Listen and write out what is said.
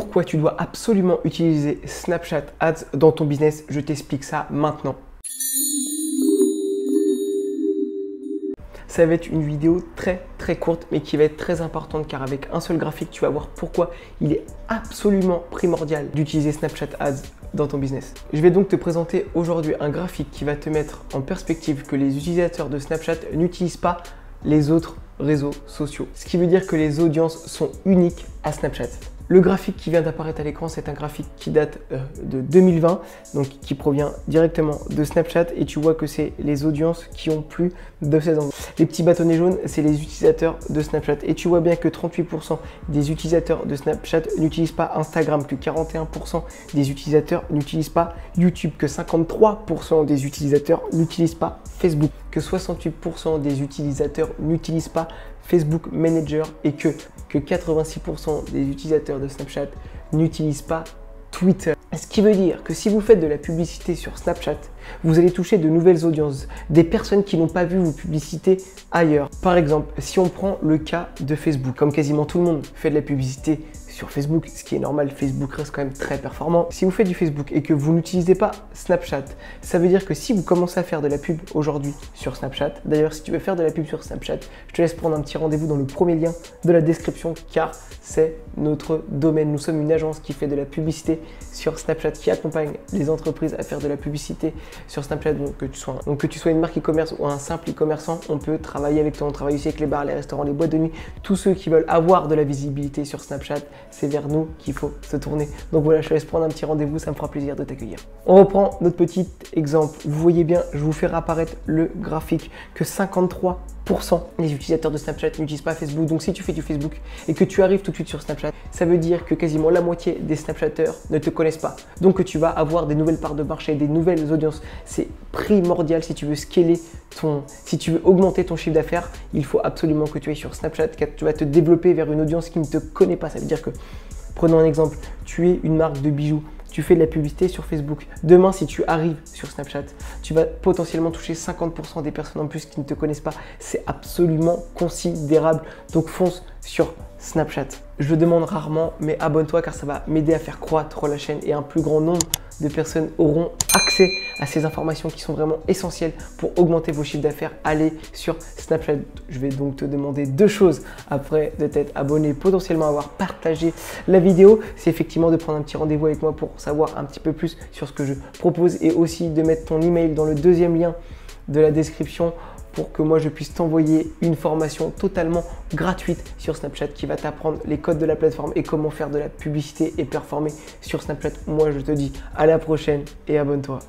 Pourquoi tu dois absolument utiliser Snapchat Ads dans ton business Je t'explique ça maintenant. Ça va être une vidéo très très courte mais qui va être très importante car avec un seul graphique tu vas voir pourquoi il est absolument primordial d'utiliser Snapchat Ads dans ton business. Je vais donc te présenter aujourd'hui un graphique qui va te mettre en perspective que les utilisateurs de Snapchat n'utilisent pas les autres réseaux sociaux. Ce qui veut dire que les audiences sont uniques Snapchat. Le graphique qui vient d'apparaître à l'écran, c'est un graphique qui date euh, de 2020, donc qui provient directement de Snapchat et tu vois que c'est les audiences qui ont plus de 16 ans. Les petits bâtonnets jaunes, c'est les utilisateurs de Snapchat et tu vois bien que 38% des utilisateurs de Snapchat n'utilisent pas Instagram, que 41% des utilisateurs n'utilisent pas YouTube, que 53% des utilisateurs n'utilisent pas Facebook, que 68% des utilisateurs n'utilisent pas Facebook Manager et que, que 86% des utilisateurs de Snapchat n'utilisent pas Twitter. Ce qui veut dire que si vous faites de la publicité sur Snapchat, vous allez toucher de nouvelles audiences, des personnes qui n'ont pas vu vos publicités ailleurs. Par exemple, si on prend le cas de Facebook, comme quasiment tout le monde fait de la publicité sur Facebook, ce qui est normal, Facebook reste quand même très performant. Si vous faites du Facebook et que vous n'utilisez pas Snapchat, ça veut dire que si vous commencez à faire de la pub aujourd'hui sur Snapchat, d'ailleurs si tu veux faire de la pub sur Snapchat, je te laisse prendre un petit rendez-vous dans le premier lien de la description car c'est notre domaine. Nous sommes une agence qui fait de la publicité sur Snapchat, qui accompagne les entreprises à faire de la publicité sur Snapchat. Donc que tu sois, donc que tu sois une marque e-commerce ou un simple e-commerçant, on peut travailler avec toi. On travaille aussi avec les bars, les restaurants, les boîtes de nuit, tous ceux qui veulent avoir de la visibilité sur Snapchat c'est vers nous qu'il faut se tourner. Donc voilà, je te laisse prendre un petit rendez-vous, ça me fera plaisir de t'accueillir. On reprend notre petit exemple. Vous voyez bien, je vous fais apparaître le graphique que 53% des utilisateurs de Snapchat n'utilisent pas Facebook. Donc si tu fais du Facebook et que tu arrives tout de suite sur Snapchat, ça veut dire que quasiment la moitié des Snapchatters ne te connaissent pas. Donc tu vas avoir des nouvelles parts de marché, des nouvelles audiences. C'est primordial si tu veux scaler ton, si tu veux augmenter ton chiffre d'affaires, il faut absolument que tu ailles sur Snapchat, que tu vas te développer vers une audience qui ne te connaît pas. Ça veut dire que, prenons un exemple, tu es une marque de bijoux tu fais de la publicité sur Facebook. Demain, si tu arrives sur Snapchat, tu vas potentiellement toucher 50% des personnes en plus qui ne te connaissent pas. C'est absolument considérable. Donc fonce sur Snapchat. Je le demande rarement, mais abonne-toi car ça va m'aider à faire croître la chaîne et un plus grand nombre de personnes auront accès à ces informations qui sont vraiment essentielles pour augmenter vos chiffres d'affaires. Allez sur Snapchat. Je vais donc te demander deux choses après de t'être abonné, potentiellement avoir partagé la vidéo. C'est effectivement de prendre un petit rendez-vous avec moi pour savoir un petit peu plus sur ce que je propose et aussi de mettre ton email dans le deuxième lien de la description pour que moi je puisse t'envoyer une formation totalement gratuite sur Snapchat qui va t'apprendre les codes de la plateforme et comment faire de la publicité et performer sur Snapchat. Moi je te dis à la prochaine et abonne-toi.